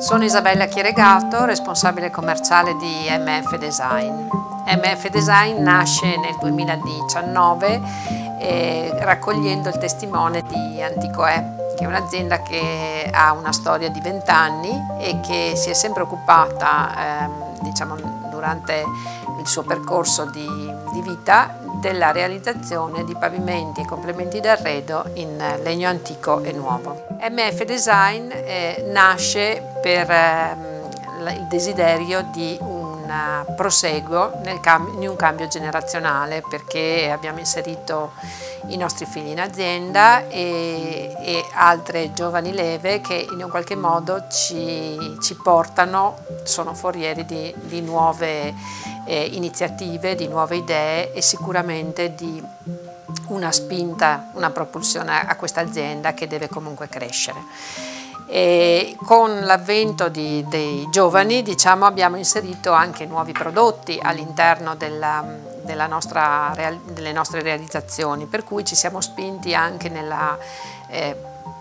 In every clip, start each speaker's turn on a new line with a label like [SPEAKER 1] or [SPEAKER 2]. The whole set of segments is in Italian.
[SPEAKER 1] Sono Isabella Chieregato, responsabile commerciale di MF Design. MF Design nasce nel 2019 eh, raccogliendo il testimone di Anticoe, che è un'azienda che ha una storia di 20 anni e che si è sempre occupata, eh, diciamo, durante il suo percorso di, di vita della realizzazione di pavimenti e complementi d'arredo in legno antico e nuovo. MF Design eh, nasce per eh, il desiderio di un eh, proseguo in un cambio generazionale perché abbiamo inserito i nostri figli in azienda e, e altre giovani leve che in un qualche modo ci, ci portano, sono forieri di, di nuove eh, iniziative, di nuove idee e sicuramente di una spinta, una propulsione a questa azienda che deve comunque crescere. E con l'avvento dei giovani diciamo, abbiamo inserito anche nuovi prodotti all'interno delle nostre realizzazioni, per cui ci siamo spinti anche nella eh,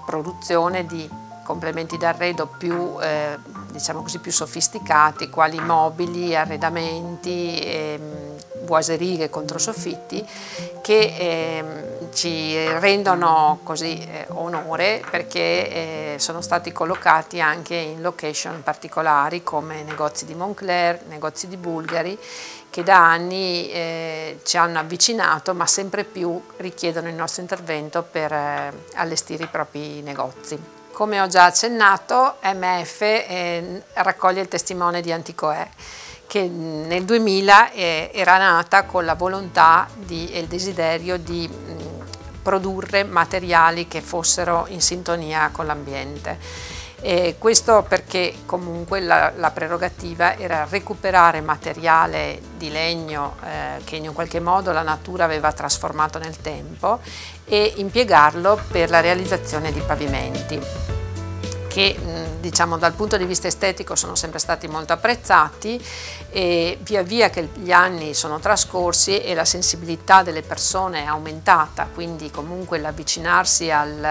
[SPEAKER 1] produzione di complementi d'arredo più, eh, diciamo così, più sofisticati, quali mobili, arredamenti, ehm, boiserie controsoffitti, che ehm, ci rendono così eh, onore perché eh, sono stati collocati anche in location particolari come negozi di Moncler, negozi di Bulgari, che da anni eh, ci hanno avvicinato ma sempre più richiedono il nostro intervento per eh, allestire i propri negozi. Come ho già accennato, MF eh, raccoglie il testimone di Anticoe che nel 2000 eh, era nata con la volontà di, e il desiderio di mh, produrre materiali che fossero in sintonia con l'ambiente. E questo perché comunque la, la, prerogativa era recuperare materiale di legno eh, che in un qualche modo la natura aveva trasformato nel tempo e impiegarlo per la realizzazione di pavimenti che diciamo, dal punto di vista estetico sono sempre stati molto apprezzati e via via che gli anni sono trascorsi e la sensibilità delle persone è aumentata, quindi comunque l'avvicinarsi al,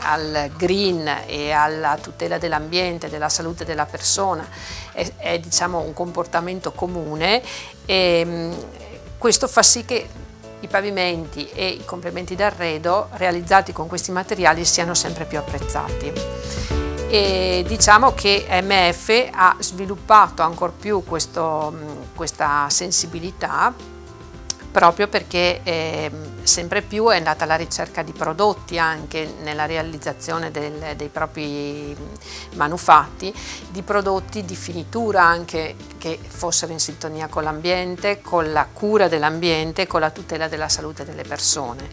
[SPEAKER 1] al, green e alla tutela dell'ambiente, della salute della persona è, è diciamo, un comportamento comune e questo fa sì che i pavimenti e i complementi d'arredo realizzati con questi materiali siano sempre più apprezzati e diciamo che MF ha sviluppato ancora più questo, questa sensibilità proprio perché eh, sempre più è andata alla ricerca di prodotti anche nella realizzazione del, dei propri manufatti, di prodotti di finitura anche che fossero in sintonia con l'ambiente, con la cura dell'ambiente, con la tutela della salute delle persone.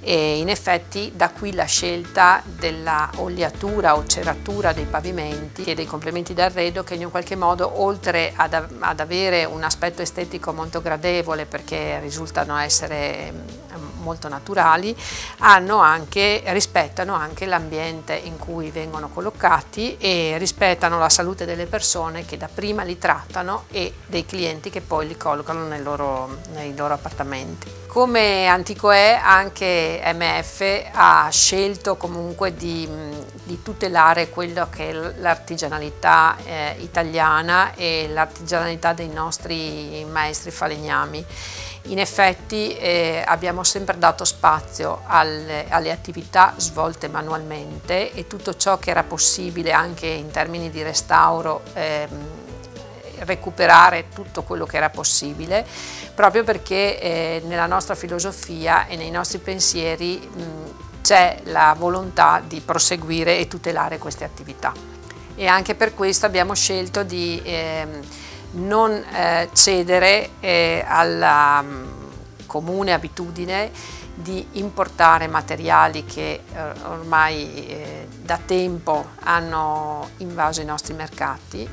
[SPEAKER 1] E in effetti da qui la scelta della oliatura o ceratura dei pavimenti e dei complementi d'arredo che in qualche modo oltre ad, ad avere un aspetto estetico molto gradevole perché risulta risultano essere mm, molto naturali, anche, rispettano anche l'ambiente in cui vengono collocati e rispettano la salute delle persone che da prima li trattano e dei clienti che poi li collocano nei loro, nei loro appartamenti. Come Anticoe anche MF ha scelto comunque di, mm, di tutelare quello che è l'artigianalità eh, italiana e l'artigianalità dei nostri maestri falegnami. In effetti eh, abbiamo sempre dato spazio alle, alle, attività svolte manualmente e tutto ciò che era possibile anche in termini di restauro ehm, recuperare tutto quello che era possibile proprio perché eh, nella nostra filosofia e nei nostri pensieri c'è la volontà di proseguire e tutelare queste attività. E anche per questo abbiamo scelto di eh, non eh, cedere eh, alla um, comune abitudine di importare materiali che eh, ormai eh, da tempo hanno invaso i nostri mercati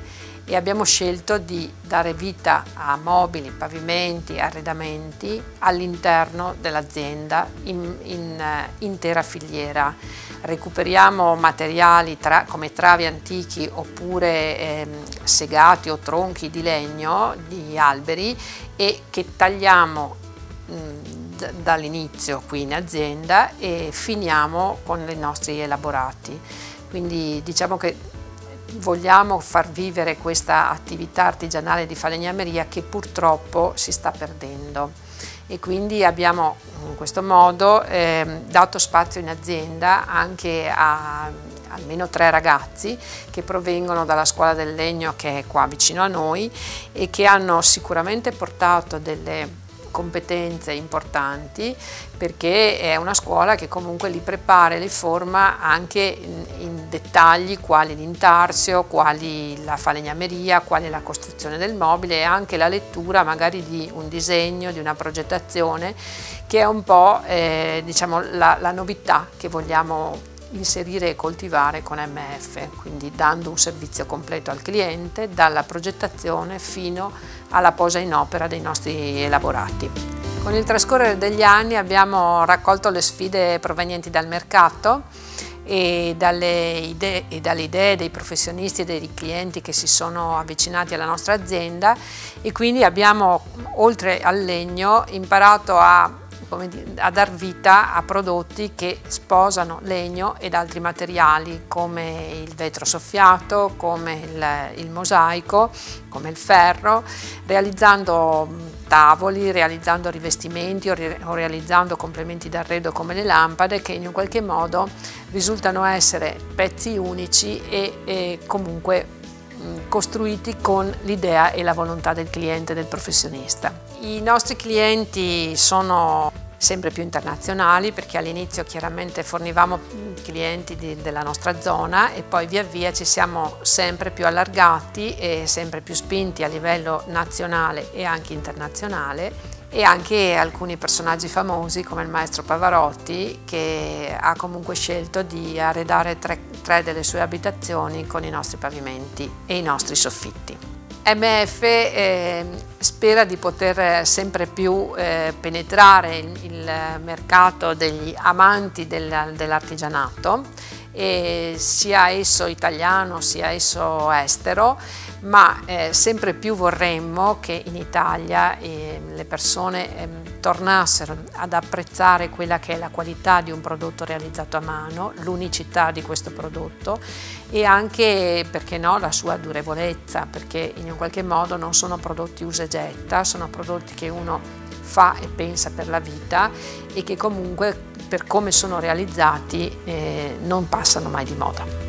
[SPEAKER 1] e abbiamo scelto di dare vita a mobili, pavimenti, arredamenti all'interno dell'azienda in, in uh, intera filiera. Recuperiamo materiali tra, come travi antichi oppure ehm, segati o tronchi di legno di alberi e che tagliamo mh, dall'inizio qui in azienda e finiamo con i nostri elaborati. Quindi diciamo che vogliamo far vivere questa attività artigianale di falegnameria che purtroppo si sta perdendo e quindi abbiamo in questo modo eh, dato spazio in azienda anche a almeno tre ragazzi che provengono dalla scuola del legno che è qua vicino a noi e che hanno sicuramente portato delle competenze importanti perché è una scuola che comunque li prepara e li forma anche in, in dettagli quali l'intarsio, quali la falegnameria, quali la costruzione del mobile e anche la lettura magari di un disegno, di una progettazione che è un po' eh, diciamo, la, la novità che vogliamo inserire e coltivare con MF, quindi dando un servizio completo al cliente dalla progettazione fino alla posa in opera dei nostri elaborati. Con il trascorrere degli anni abbiamo raccolto le sfide provenienti dal mercato e dalle, idee, e dalle idee dei professionisti e dei clienti che si sono avvicinati alla nostra azienda e quindi abbiamo oltre al legno imparato a dire, a dar vita a prodotti che sposano legno ed altri materiali come il vetro soffiato, come il, il mosaico, come il ferro, realizzando tavoli, realizzando rivestimenti o, re, o realizzando complementi d'arredo come le lampade che in un qualche modo risultano essere pezzi unici e, e comunque costruiti con l'idea e la volontà del cliente, del professionista. I nostri clienti sono sempre più internazionali perché all'inizio chiaramente fornivamo clienti di, della nostra zona e poi via via ci siamo sempre più allargati e sempre più spinti a livello nazionale e anche internazionale e anche alcuni personaggi famosi come il maestro Pavarotti che ha comunque scelto di arredare tre, tre delle sue abitazioni con i nostri pavimenti e i nostri soffitti. MF eh, spera di poter sempre più eh, penetrare il, il, mercato degli amanti del, dell'artigianato, sia esso italiano sia esso estero, ma eh, sempre più vorremmo che in Italia eh, le persone eh, tornassero ad apprezzare quella che è la qualità di un prodotto realizzato a mano, l'unicità di questo prodotto e anche, perché no, la sua durevolezza, perché in un qualche modo non sono prodotti usa e getta, sono prodotti che uno fa e pensa per la vita e che comunque per come sono realizzati eh, non passano mai di moda.